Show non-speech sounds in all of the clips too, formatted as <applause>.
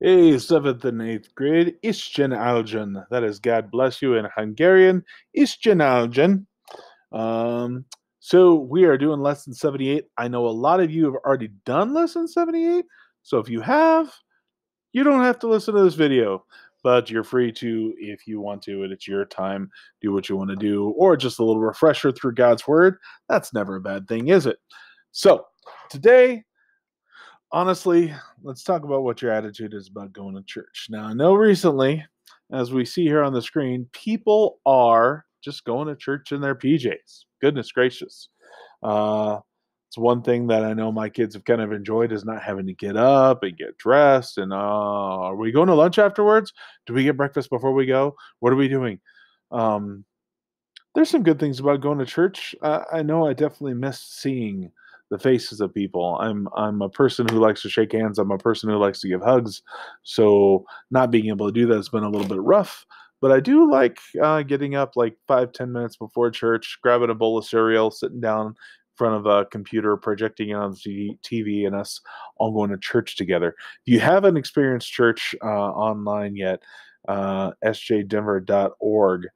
Hey, seventh and eighth grade, Isten áldjon. That is God bless you in Hungarian, Isten áldjon. Um, so we are doing lesson 78. I know a lot of you have already done lesson 78. So if you have, you don't have to listen to this video, but you're free to if you want to, and it's your time. Do what you want to do, or just a little refresher through God's word. That's never a bad thing, is it? So today honestly, let's talk about what your attitude is about going to church. Now, I know recently, as we see here on the screen, people are just going to church in their PJs. Goodness gracious. Uh, it's one thing that I know my kids have kind of enjoyed is not having to get up and get dressed. And uh, are we going to lunch afterwards? Do we get breakfast before we go? What are we doing? Um, there's some good things about going to church. Uh, I know I definitely miss seeing the faces of people. I'm I'm a person who likes to shake hands. I'm a person who likes to give hugs. So not being able to do that has been a little bit rough. But I do like uh, getting up like five ten minutes before church, grabbing a bowl of cereal, sitting down in front of a computer, projecting it on the TV, and us all going to church together. If you haven't experienced church uh, online yet, uh, sjdenver.org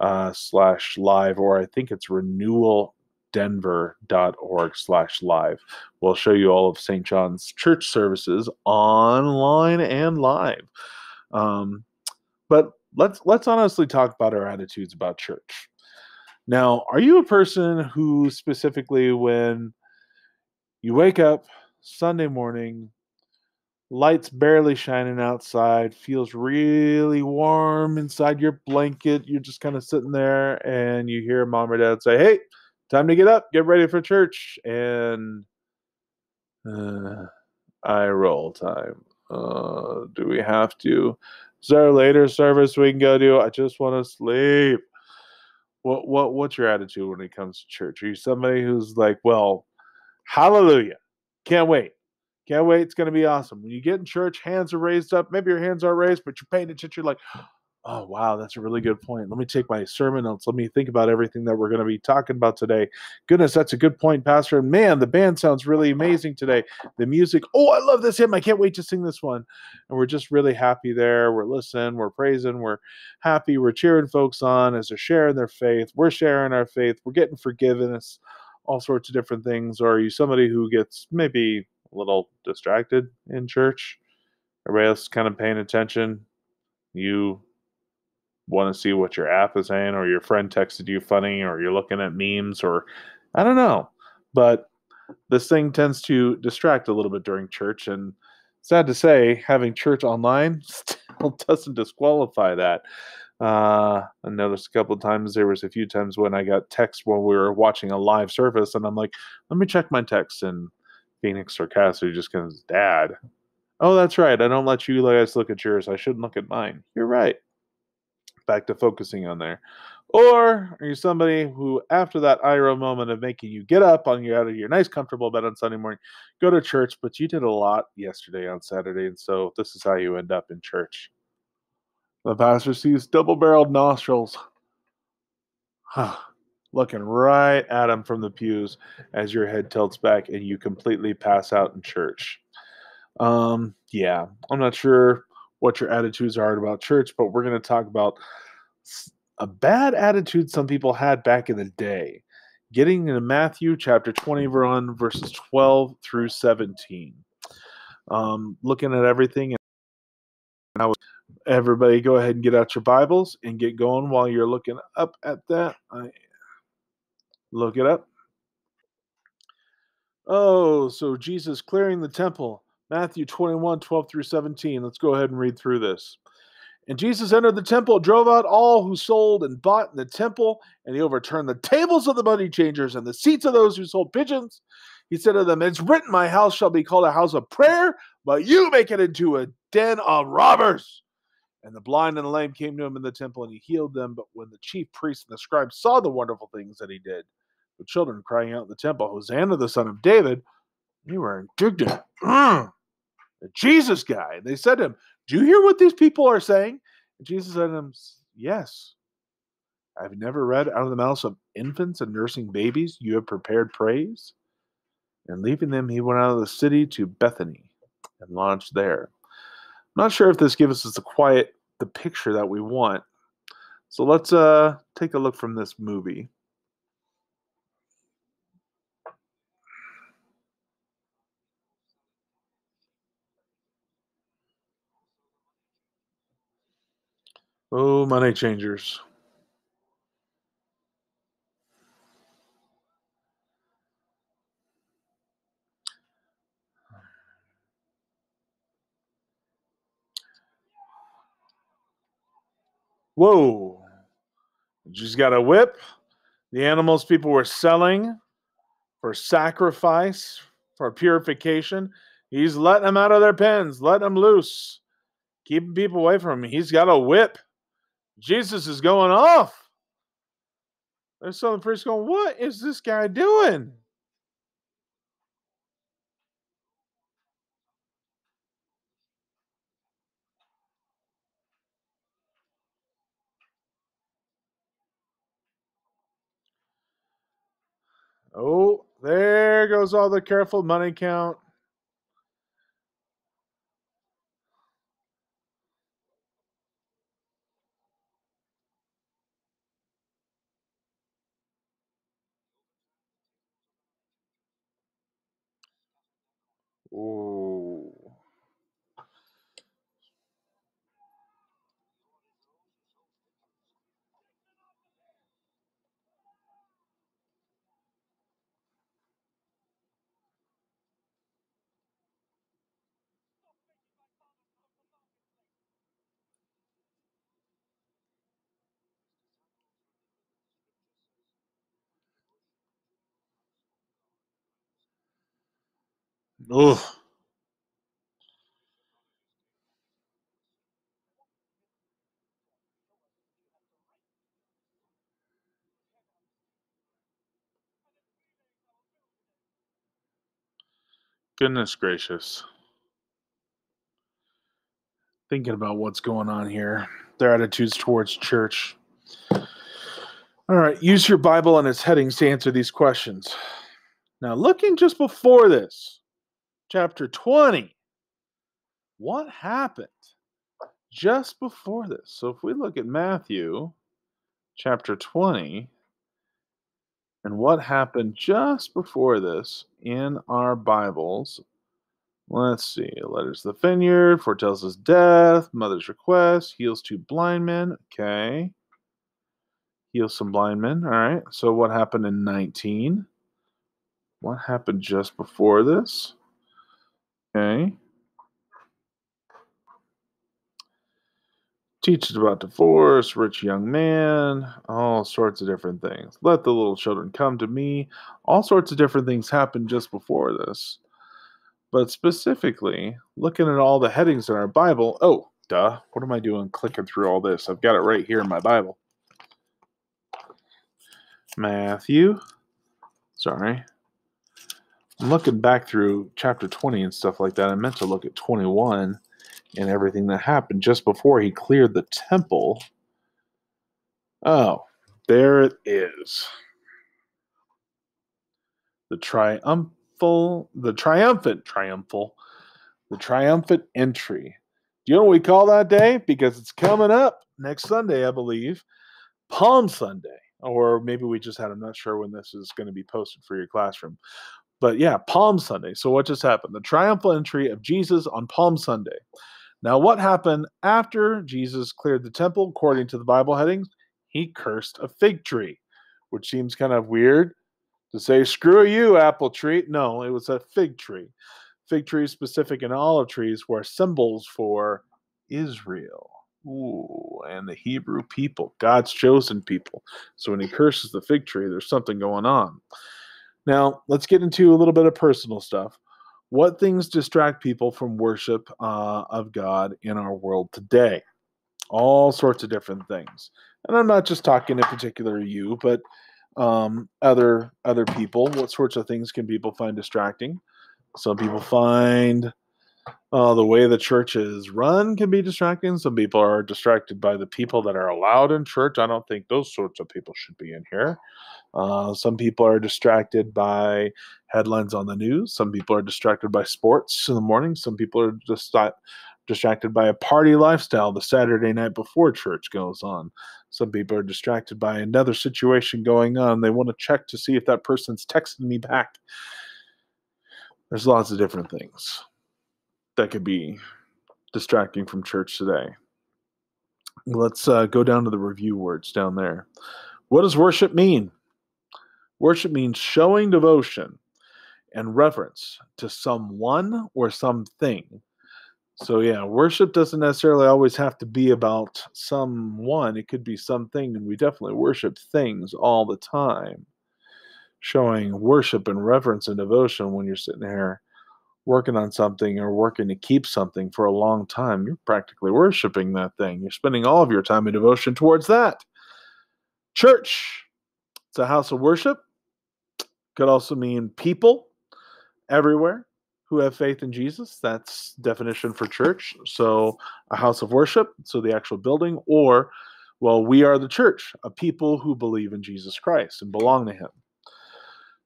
uh, slash live, or I think it's renewal denver.org slash live. We'll show you all of St. John's church services online and live. Um, but let's let's honestly talk about our attitudes about church. Now, are you a person who specifically when you wake up Sunday morning, lights barely shining outside, feels really warm inside your blanket, you're just kind of sitting there and you hear mom or dad say, "Hey, time to get up, get ready for church, and uh, eye roll time. Uh, do we have to? Is there a later service we can go to? I just want to sleep. What what what's your attitude when it comes to church? Are you somebody who's like, well, hallelujah, can't wait, can't wait, it's gonna be awesome. When you get in church, hands are raised up. Maybe your hands are raised, but you're paying attention. You're like, Oh, wow, that's a really good point. Let me take my sermon notes. Let me think about everything that we're going to be talking about today. Goodness, that's a good point, Pastor. And man, the band sounds really amazing today. The music, oh, I love this hymn. I can't wait to sing this one. And we're just really happy there. We're listening, we're praising, we're happy, we're cheering folks on as they're sharing their faith. We're sharing our faith, we're getting forgiveness, all sorts of different things. Or are you somebody who gets maybe a little distracted in church? Everybody else kind of paying attention. You want to see what your app is saying, or your friend texted you funny, or you're looking at memes, or I don't know. But this thing tends to distract a little bit during church. And sad to say, having church online <laughs> still doesn't disqualify that. Uh, I noticed a couple of times there was a few times when I got text when we were watching a live service, and I'm like, let me check my text. And Phoenix or Cassidy just goes, Dad. Oh, that's right. I don't let you guys look at yours. I shouldn't look at mine. You're right back to focusing on there? Or are you somebody who, after that IRO moment of making you get up on your out of your nice comfortable bed on Sunday morning, go to church, but you did a lot yesterday on Saturday, and so this is how you end up in church. The pastor sees double-barreled nostrils, looking right at him from the pews as your head tilts back and you completely pass out in church. Um, yeah, I'm not sure what your attitudes are about church, but we're going to talk about a bad attitude some people had back in the day. Getting into Matthew chapter 21, verses 12 through 17. Um, looking at everything, and I was, everybody go ahead and get out your Bibles and get going while you're looking up at that. I, look it up. Oh, so Jesus clearing the temple. Matthew 21, 12 through 17. Let's go ahead and read through this. And Jesus entered the temple, drove out all who sold and bought in the temple, and he overturned the tables of the money changers and the seats of those who sold pigeons. He said to them, It's written, My house shall be called a house of prayer, but you make it into a den of robbers. And the blind and the lame came to him in the temple, and he healed them. But when the chief priests and the scribes saw the wonderful things that he did, the children crying out in the temple, Hosanna, the son of David, they were indignant. Mm. The Jesus guy. They said to him, Do you hear what these people are saying? And Jesus said to them, Yes. I've never read out of the mouths of infants and nursing babies, you have prepared praise. And leaving them, he went out of the city to Bethany and lodged there. not sure if this gives us the quiet the picture that we want. So let's uh take a look from this movie. Oh, money changers. Whoa. She's got a whip. The animals people were selling for sacrifice, for purification. He's letting them out of their pens, letting them loose, keeping people away from him. He's got a whip. Jesus is going off. There's some priests going, What is this guy doing? Oh, there goes all the careful money count. Oh. Ugh. Goodness gracious. Thinking about what's going on here, their attitudes towards church. All right, use your Bible and its headings to answer these questions. Now, looking just before this, chapter 20, what happened just before this? So, if we look at Matthew chapter 20, and what happened just before this in our Bibles. Let's see. Letters to the vineyard, foretells his death, mother's request, heals two blind men. Okay. Heals some blind men. All right. So what happened in 19? What happened just before this? Okay. teaches about divorce, rich young man, all sorts of different things. Let the little children come to me. All sorts of different things happened just before this. But specifically, looking at all the headings in our Bible, oh, duh, what am I doing clicking through all this? I've got it right here in my Bible. Matthew, sorry. Looking back through chapter 20 and stuff like that. I meant to look at 21 and everything that happened just before he cleared the temple. Oh, there it is. The triumphal, the triumphant, triumphal, the triumphant entry. Do you know what we call that day? Because it's coming up next Sunday, I believe, Palm Sunday. Or maybe we just had, I'm not sure when this is going to be posted for your classroom. But yeah, Palm Sunday. So what just happened? The triumphal entry of Jesus on Palm Sunday. Now, what happened after Jesus cleared the temple, according to the Bible headings? He cursed a fig tree, which seems kind of weird to say, screw you, apple tree. No, it was a fig tree. Fig trees, specific and olive trees, were symbols for Israel. Ooh, and the Hebrew people, God's chosen people. So when he curses the fig tree, there's something going on. Now, let's get into a little bit of personal stuff what things distract people from worship uh, of God in our world today? All sorts of different things, and I'm not just talking in particular you, but um, other other people. What sorts of things can people find distracting? Some people find uh, the way the church is run can be distracting. Some people are distracted by the people that are allowed in church. I don't think those sorts of people should be in here. Uh, some people are distracted by headlines on the news. Some people are distracted by sports in the morning. Some people are just distracted by a party lifestyle the Saturday night before church goes on. Some people are distracted by another situation going on. They want to check to see if that person's texting me back. There's lots of different things that could be distracting from church today. Let's uh, go down to the review words down there. What does worship mean? Worship means showing devotion and reverence to someone or something so yeah, worship doesn't necessarily always have to be about someone. It could be something, and we definitely worship things all the time. Showing worship and reverence and devotion when you're sitting here working on something or working to keep something for a long time, you're practically worshiping that thing. You're spending all of your time and devotion towards that. Church, it's a house of worship. Could also mean people everywhere who have faith in Jesus. That's definition for church. So a house of worship, so the actual building, or well, we are the church, a people who believe in Jesus Christ and belong to him.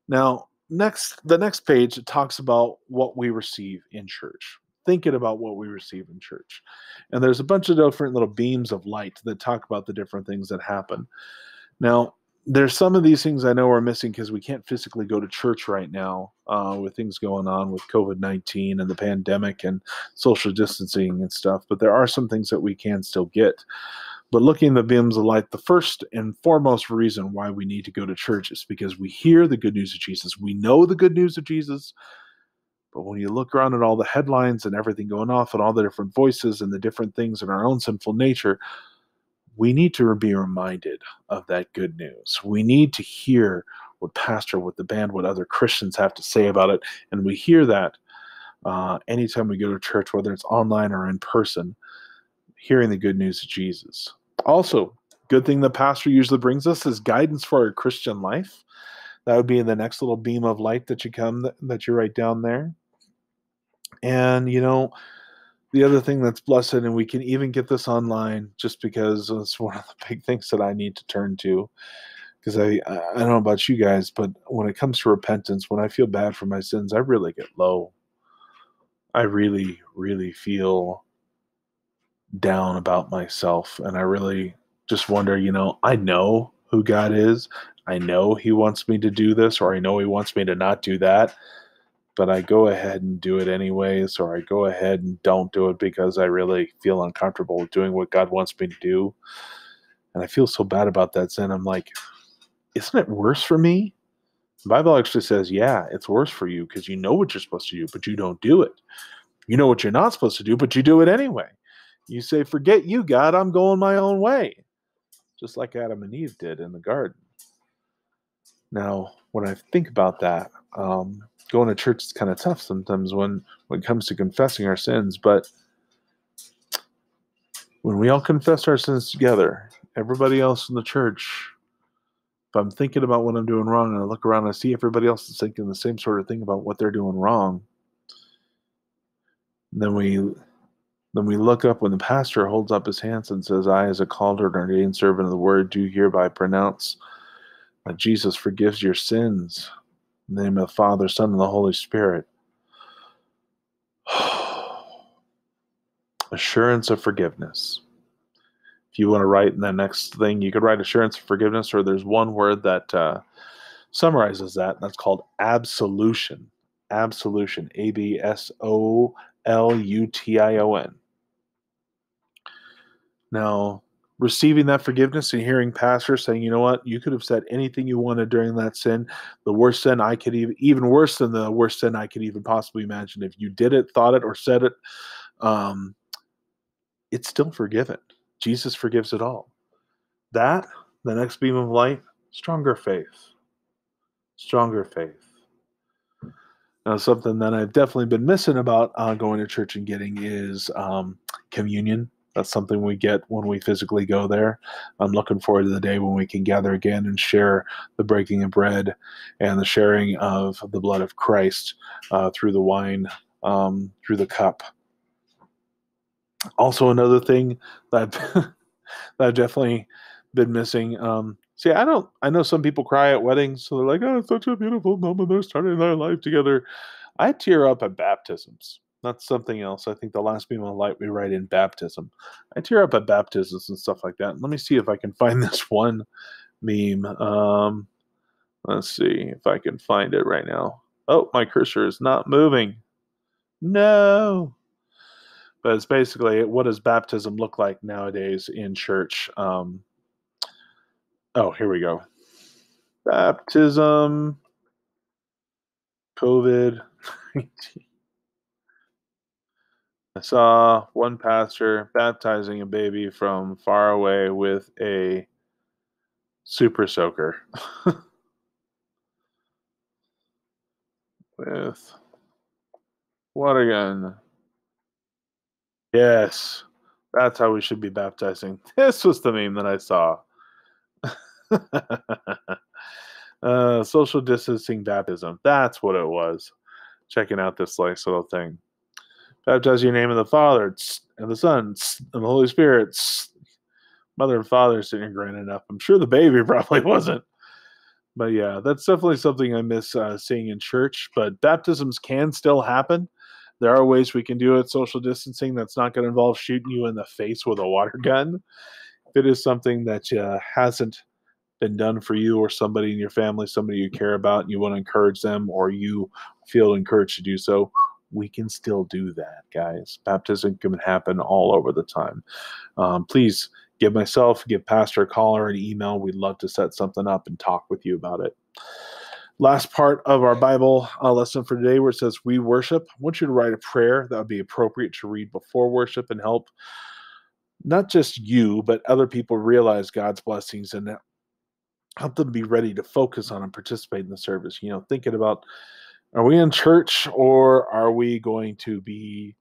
Now, next the next page it talks about what we receive in church. Thinking about what we receive in church. And there's a bunch of different little beams of light that talk about the different things that happen. Now, there's some of these things I know are missing because we can't physically go to church right now uh, with things going on with COVID 19 and the pandemic and social distancing and stuff. But there are some things that we can still get. But looking the beams of light, the first and foremost reason why we need to go to church is because we hear the good news of Jesus. We know the good news of Jesus. But when you look around at all the headlines and everything going off and all the different voices and the different things in our own sinful nature, we need to be reminded of that good news. We need to hear what pastor, what the band, what other Christians have to say about it. And we hear that uh, anytime we go to church, whether it's online or in person, hearing the good news of Jesus. Also, good thing the pastor usually brings us is guidance for our Christian life. That would be in the next little beam of light that you come that you write down there. And you know, the other thing that's blessed, and we can even get this online just because it's <laughs> one of the big things that I need to turn to. Because I, I don't know about you guys, but when it comes to repentance, when I feel bad for my sins, I really get low. I really, really feel down about myself. And I really just wonder, you know, I know who God is. I know He wants me to do this, or I know He wants me to not do that but I go ahead and do it anyways, or I go ahead and don't do it because I really feel uncomfortable doing what God wants me to do. And I feel so bad about that sin. I'm like, isn't it worse for me? The Bible actually says, yeah, it's worse for you because you know what you're supposed to do, but you don't do it. You know what you're not supposed to do, but you do it anyway. You say, forget you, God, I'm going my own way. Just like Adam and Eve did in the garden. Now, when I think about that, um, going to church is kind of tough sometimes when when it comes to confessing our sins but when we all confess our sins together everybody else in the church if i'm thinking about what i'm doing wrong and i look around and i see everybody else is thinking the same sort of thing about what they're doing wrong then we then we look up when the pastor holds up his hands and says i as a called and ordained servant of the word do hereby pronounce that jesus forgives your sins in the name of the Father, Son, and the Holy Spirit. <sighs> assurance of forgiveness. If you want to write in the next thing, you could write assurance of forgiveness, or there's one word that uh, summarizes that, and that's called absolution. Absolution. A B S O L U T I O N. Now, receiving that forgiveness and hearing pastors saying, you know what, you could have said anything you wanted during that sin, the worst sin I could even, even worse than the worst sin I could even possibly imagine. If you did it, thought it, or said it, um, it's still forgiven. Jesus forgives it all. That, the next beam of light, stronger faith. Stronger faith. Now, something that I've definitely been missing about uh, going to church and getting is um, communion that's something we get when we physically go there. I'm looking forward to the day when we can gather again and share the breaking of bread and the sharing of the blood of Christ uh, through the wine, um, through the cup. Also, another thing that I've, <laughs> that I've definitely been missing. Um, see, I don't. I know some people cry at weddings, so they're like, "Oh, it's such a beautiful moment. They're starting their life together." I tear up at baptisms That's something else. I think the last beam of light we write in baptism. I tear up at baptisms and stuff like that. Let me see if I can find <laughs> this one meme. Um, let's see if I can find it right now. Oh, my cursor is not moving. No. But it's basically what does baptism look like nowadays in church? Um, oh, here we go. Baptism, COVID. <laughs> I saw one pastor baptizing a baby from far away with a super soaker. <laughs> with water gun. Yes, that's how we should be baptizing. <laughs> This was the meme that I saw. <laughs> uh, social distancing baptism. That's what it was. Checking out this nice little thing. Baptize your name of the Father and the Son and the Holy Spirit. Mother and father sitting grinning up. I'm sure the baby <laughs> probably wasn't. But yeah, that's definitely something I miss uh, seeing in church. But baptisms can still happen. There are ways we can do it social distancing that's not going to involve shooting you in the face with a water gun. If it is something that uh, hasn't been done for you or somebody in your family, somebody you care about, and you want to encourage them or you feel encouraged to do so, we can still do that, guys. Baptism can happen all over the time. Um, please give myself, give Pastor a call or an email. We'd love to set something up and talk with you about it. Last part of our Bible uh, lesson for today, where it says, We worship. I want you to write a prayer that would be appropriate to read before worship and help not just you, but other people realize God's blessings and help them be ready to focus on and participate in the service. You know, thinking about are we in church or are we going to be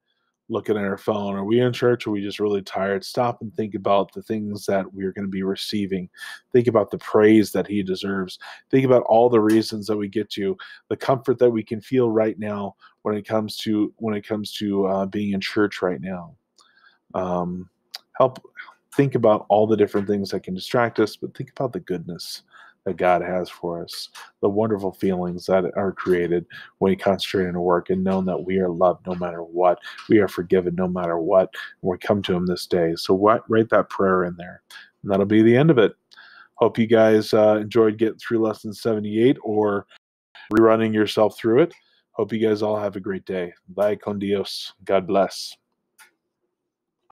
looking at our phone? Are we in church or are we just really tired? Stop and think about the things that we're going to be receiving. Think about the praise that He deserves. Think about all the reasons that we get to, the comfort that we can feel right now when it comes to when it comes to uh, being in church right now. Um, help think about all the different things that can distract us, but think about the goodness that God has for us, the wonderful feelings that are created when we concentrate on work and knowing that we are loved no matter what, we are forgiven no matter what, and we come to Him this day. So what, write that prayer in there, and that'll be the end of it. Hope you guys uh, enjoyed getting through lesson 78 or rerunning yourself through it. Hope you guys all have a great day. Bye con Dios. God bless.